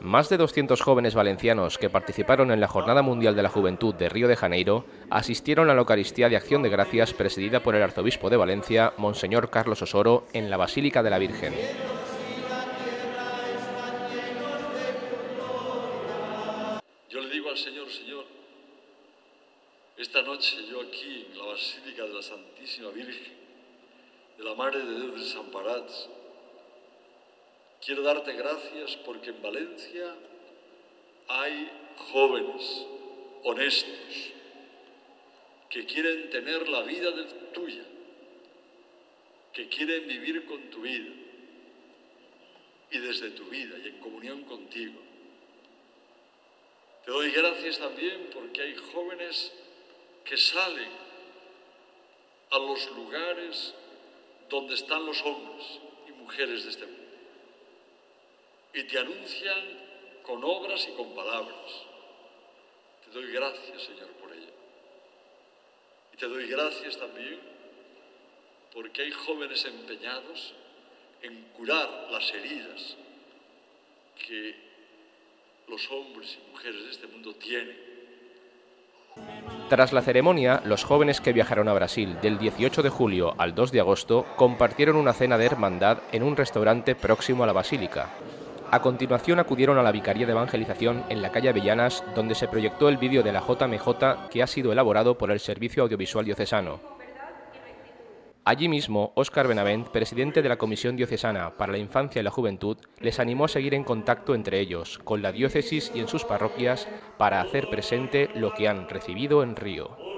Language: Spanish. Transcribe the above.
Más de 200 jóvenes valencianos que participaron en la Jornada Mundial de la Juventud de Río de Janeiro asistieron a la Eucaristía de Acción de Gracias presidida por el Arzobispo de Valencia, Monseñor Carlos Osoro, en la Basílica de la Virgen. Yo le digo al Señor, Señor, esta noche yo aquí en la Basílica de la Santísima Virgen, de la Madre de Dios Quiero darte gracias porque en Valencia hay jóvenes honestos que quieren tener la vida tuya, que quieren vivir con tu vida y desde tu vida y en comunión contigo. Te doy gracias también porque hay jóvenes que salen a los lugares donde están los hombres y mujeres de este mundo y te anuncian con obras y con palabras. Te doy gracias, Señor, por ello. Y te doy gracias también porque hay jóvenes empeñados en curar las heridas que los hombres y mujeres de este mundo tienen. Tras la ceremonia, los jóvenes que viajaron a Brasil del 18 de julio al 2 de agosto compartieron una cena de hermandad en un restaurante próximo a la basílica. A continuación acudieron a la Vicaría de Evangelización en la calle Avellanas, donde se proyectó el vídeo de la JMJ que ha sido elaborado por el Servicio Audiovisual Diocesano. Allí mismo, Óscar Benavent, presidente de la Comisión Diocesana para la Infancia y la Juventud, les animó a seguir en contacto entre ellos, con la diócesis y en sus parroquias, para hacer presente lo que han recibido en Río.